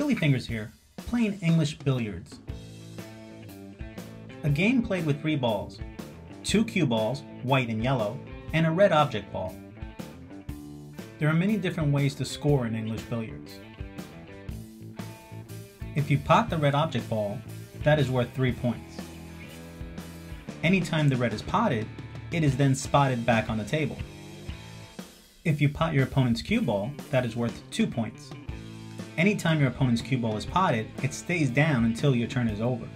Philly Fingers here, playing English billiards. A game played with three balls, two cue balls, white and yellow, and a red object ball. There are many different ways to score in English billiards. If you pot the red object ball, that is worth 3 points. Anytime the red is potted, it is then spotted back on the table. If you pot your opponent's cue ball, that is worth 2 points. Anytime your opponent's cue ball is potted, it stays down until your turn is over.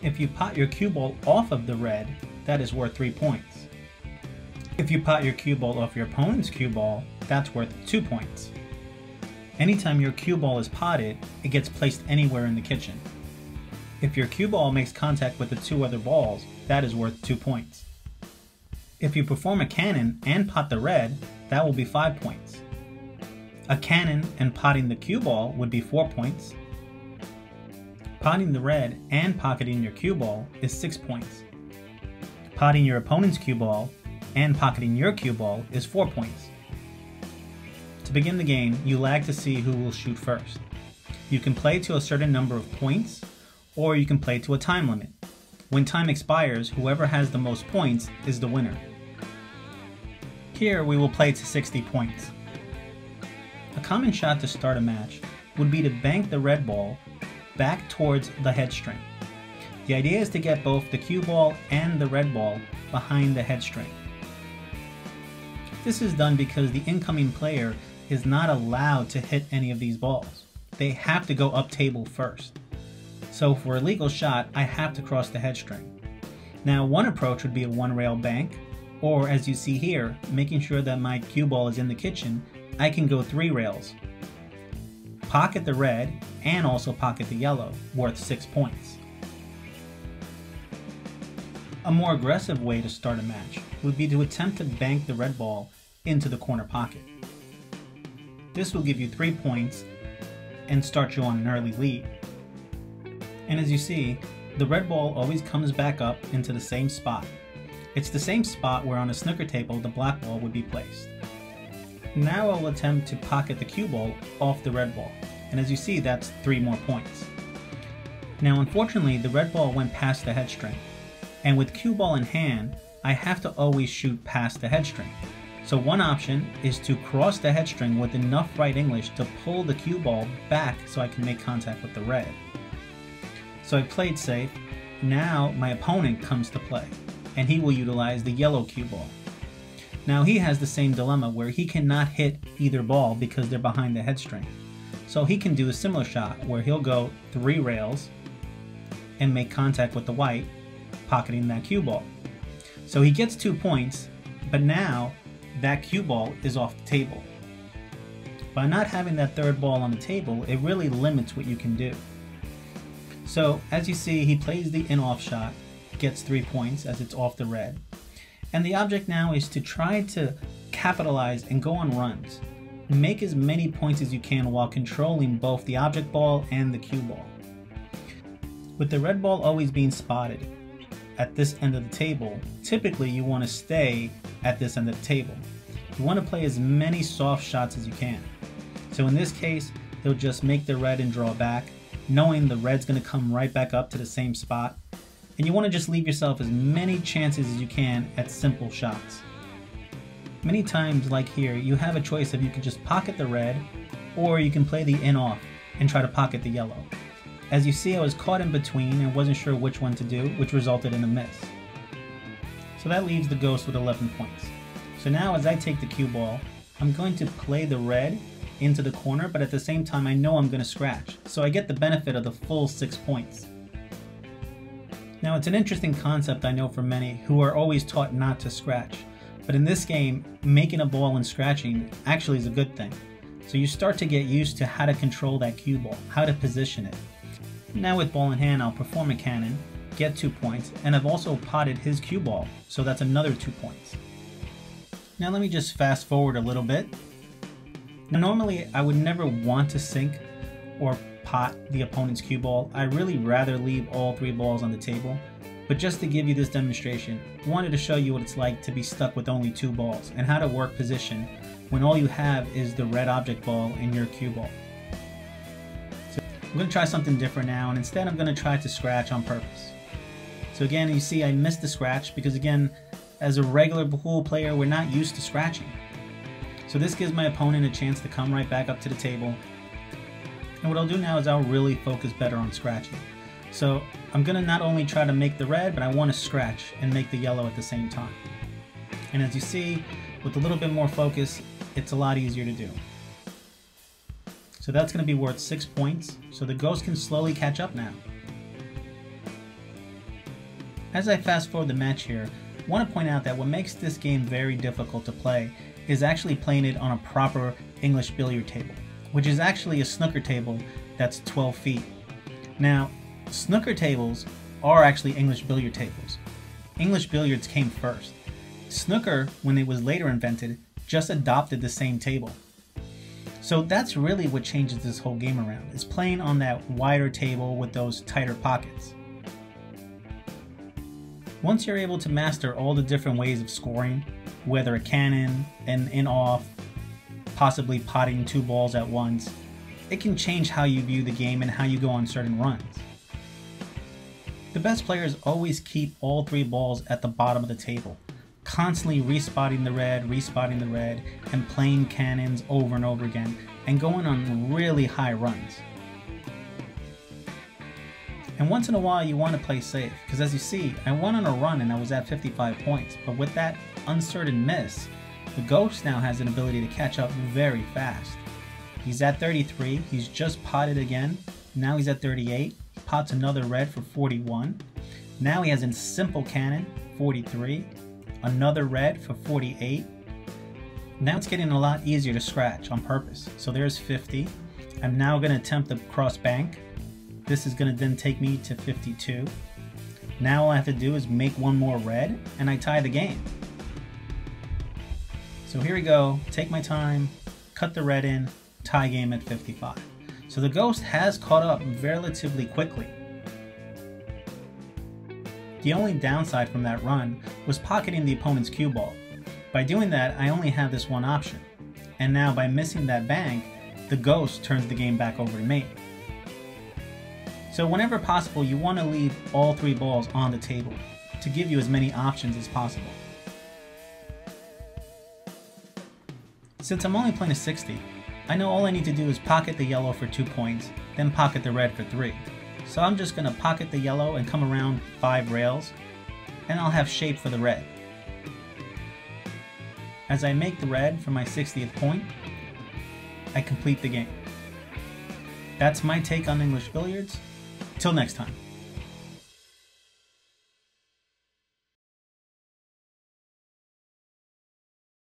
If you pot your cue ball off of the red, that is worth 3 points. If you pot your cue ball off your opponent's cue ball, that's worth 2 points. Anytime your cue ball is potted, it gets placed anywhere in the kitchen. If your cue ball makes contact with the two other balls, that is worth 2 points. If you perform a cannon and pot the red, that will be 5 points. A cannon and potting the cue ball would be 4 points. Potting the red and pocketing your cue ball is 6 points. Potting your opponent's cue ball and pocketing your cue ball is 4 points. To begin the game, you lag to see who will shoot first. You can play to a certain number of points, or you can play to a time limit. When time expires, whoever has the most points is the winner. Here we will play to 60 points. Common shot to start a match would be to bank the red ball back towards the head string. The idea is to get both the cue ball and the red ball behind the head string. This is done because the incoming player is not allowed to hit any of these balls. They have to go up table first. So for a legal shot, I have to cross the head string. Now one approach would be a one rail bank, or as you see here, making sure that my cue ball is in the kitchen, I can go three rails. Pocket the red, and also pocket the yellow, worth six points. A more aggressive way to start a match would be to attempt to bank the red ball into the corner pocket. This will give you 3 points and start you on an early lead. And as you see, the red ball always comes back up into the same spot. It's the same spot where on a snooker table the black ball would be placed. Now I'll attempt to pocket the cue ball off the red ball, and as you see that's 3 more points. Now unfortunately the red ball went past the head string, and with cue ball in hand, I have to always shoot past the head string. So one option is to cross the head string with enough right English to pull the cue ball back so I can make contact with the red. So I played safe. Now my opponent comes to play, and he will utilize the yellow cue ball. Now he has the same dilemma where he cannot hit either ball because they're behind the head string. So he can do a similar shot where he'll go three rails and make contact with the white, pocketing that cue ball. So he gets two points, but now that cue ball is off the table. By not having that third ball on the table, it really limits what you can do. So as you see, he plays the in-off shot, gets three points as it's off the red. And the object now is to try to capitalize and go on runs. Make as many points as you can while controlling both the object ball and the cue ball. With the red ball always being spotted at this end of the table, typically you want to stay at this end of the table. You want to play as many soft shots as you can. So in this case, he'll just make the red and draw back, knowing the red's going to come right back up to the same spot. And you want to just leave yourself as many chances as you can at simple shots. Many times, like here, you have a choice of you can just pocket the red, or you can play the in off and try to pocket the yellow. As you see, I was caught in between and wasn't sure which one to do, which resulted in a miss. So that leaves the ghost with 11 points. So now as I take the cue ball, I'm going to play the red into the corner, but at the same time I know I'm going to scratch. So I get the benefit of the full 6 points. Now it's an interesting concept I know for many who are always taught not to scratch. But in this game, making a ball and scratching actually is a good thing. So you start to get used to how to control that cue ball, how to position it. Now with ball in hand, I'll perform a cannon, get two points, and I've also potted his cue ball, so that's another two points. Now let me just fast forward a little bit. Now normally I would never want to sink or pot the opponent's cue ball. I really rather leave all three balls on the table. But just to give you this demonstration, wanted to show you what it's like to be stuck with only two balls and how to work position when all you have is the red object ball and your cue ball. So I'm going to try something different now, and instead I'm going to try to scratch on purpose. So again, you see I missed the scratch because again, as a regular pool player, we're not used to scratching. So this gives my opponent a chance to come right back up to the table. And what I'll do now is I'll really focus better on scratching. So I'm to not only try to make the red, but I want to scratch and make the yellow at the same time. And as you see, with a little bit more focus, it's a lot easier to do. So that's to be worth 6 points, so the ghost can slowly catch up now. As I fast forward the match here, I want to point out that what makes this game very difficult to play is actually playing it on a proper English billiard table, which is actually a snooker table that's 12 feet. Now, snooker tables are actually English billiard tables. English billiards came first. Snooker, when it was later invented, just adopted the same table. So that's really what changes this whole game around, is playing on that wider table with those tighter pockets. Once you're able to master all the different ways of scoring, whether a cannon, an in-off, possibly potting two balls at once, it can change how you view the game and how you go on certain runs. The best players always keep all three balls at the bottom of the table, constantly respotting the red, respotting the red, and playing cannons over and over again, and going on really high runs. And once in a while, you want to play safe, because as you see, I went on a run and I was at 55 points, but with that uncertain miss, the Ghost now has an ability to catch up very fast. He's at 33, he's just potted again, now he's at 38, pots another red for 41. Now he has a simple cannon, 43, another red for 48. Now it's getting a lot easier to scratch on purpose. So there's 50. I'm now going to attempt the cross bank, this is going to then take me to 52. Now all I have to do is make one more red, and I tie the game. So here we go, take my time, cut the red in, tie game at 55. So the ghost has caught up relatively quickly. The only downside from that run was pocketing the opponent's cue ball. By doing that, I only have this one option. And now by missing that bank, the ghost turns the game back over to me. So whenever possible, you want to leave all three balls on the table to give you as many options as possible. Since I'm only playing a 60, I know all I need to do is pocket the yellow for 2 points, then pocket the red for 3. So I'm just going to pocket the yellow and come around 5 rails, and I'll have shape for the red. As I make the red for my 60th point, I complete the game. That's my take on English billiards. Till next time.